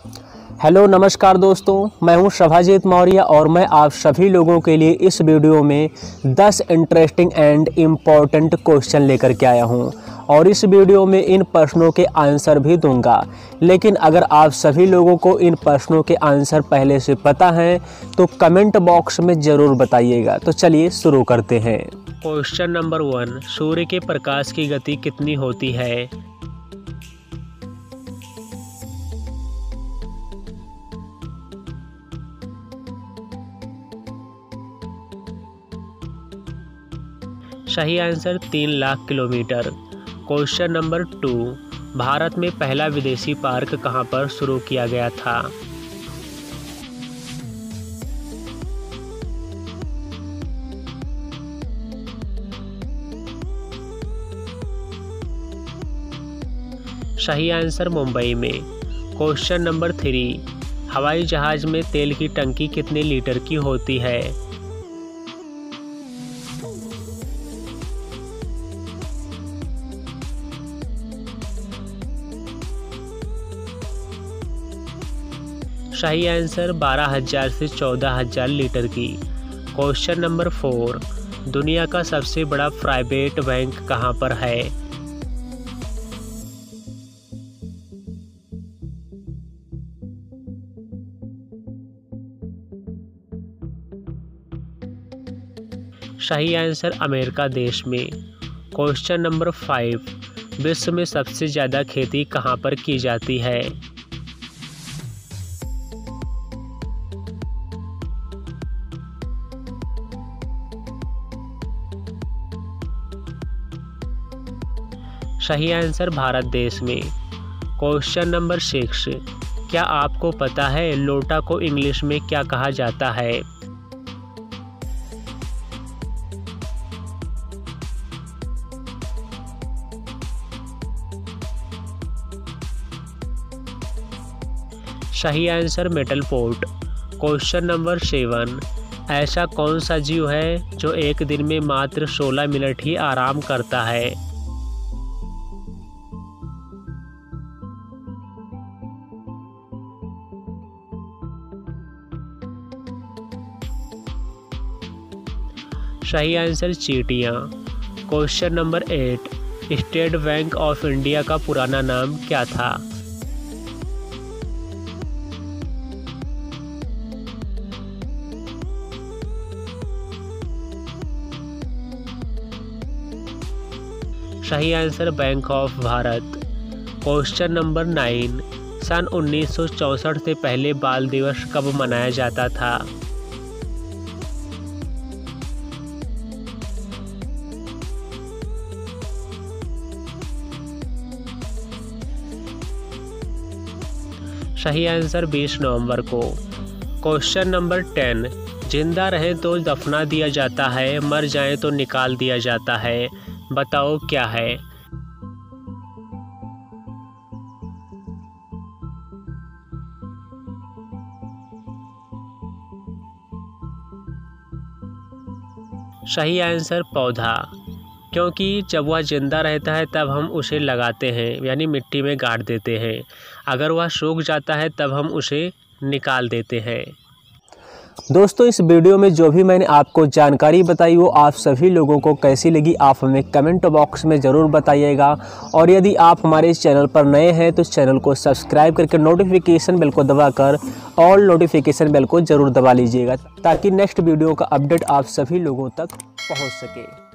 Hello, नमस्कार दोस्तों, मैं हूँ शभाजीत मौर्य और मैं आप सभी लोगों के लिए इस वीडियो में 10 इंटरेस्टिंग एंड इंपॉर्टेंट क्वेश्चन लेकर के आया हूँ। और इस वीडियो में इन प्रश्नों के आंसर भी दूँगा। लेकिन अगर आप सभी लोगों को इन प्रश्नों के आंसर पहले से पता हैं तो कमेंट बॉक्स में ज़रूर बताइएगा। तो चलिए शुरू करते हैं। क्वेश्चन नंबर वन सूर्य के प्रकाश की गति कितनी होती है? सही आंसर तीन lakh kilometre. Question number two, Bharat में पहला विदेशी पार्क कहाँ पर शुरू किया गया था? सही आंसर मुंबई में। क्वेश्चन नंबर थ्री, हवाई जहाज़ में तेल की टंकी कितने लीटर की होती है? सही आंसर बारह हज़ार से चौदह हज़ार लीटर की। क्वेश्चन नंबर फोर दुनिया का सबसे बड़ा प्राइवेट बैंक कहाँ पर है? सही आंसर अमेरिका देश में। क्वेश्चन नंबर फाइव विश्व में सबसे ज़्यादा खेती कहाँ पर की जाती है? सही आंसर भारत देश में। क्वेश्चन नंबर सिक्स, क्या आपको पता है लोटा को इंग्लिश में क्या कहा जाता है? सही answer metal port question number seven, ऐसा कौन सा जीव है जो एक दिन में मात्र 16 मिनट ही आराम करता है? सही answer चीटियाँ। Question number eight State Bank of India का पुराना नाम क्या था? सही answer bank of Bharat question number nine सन 1964 से पहले बाल दिवस कब मनाया जाता था? सही आंसर 20 नवंबर को। क्वेश्चन नंबर टेन, ज़िंदा रहे तो दफना दिया जाता है, मर जाए तो निकाल दिया जाता है, बताओ क्या है? सही आंसर पौधा। क्योंकि जब वह ज़िंदा रहता है, तब हम उसे लगाते हैं, यानी मिट्टी में गाड़ देते हैं। अगर वह सूख जाता है, तब हम उसे निकाल देते हैं। दोस्तों, इस वीडियो में जो भी मैंने आपको जानकारी बताई, वो आप सभी लोगों को कैसी लगी, आप हमें कमेंट बॉक्स में ज़रूर बताइएगा। और यदि आप हमारे इस चैनल पर नए हैं तो इस चैनल को सब्सक्राइब करके नोटिफिकेशन बेल को दबाकर ऑल नोटिफिकेशन बेल को ज़रूर दबा लीजिएगा, ताकि नेक्स्ट वीडियो का अपडेट आप सभी लोगों तक पहुँच सके।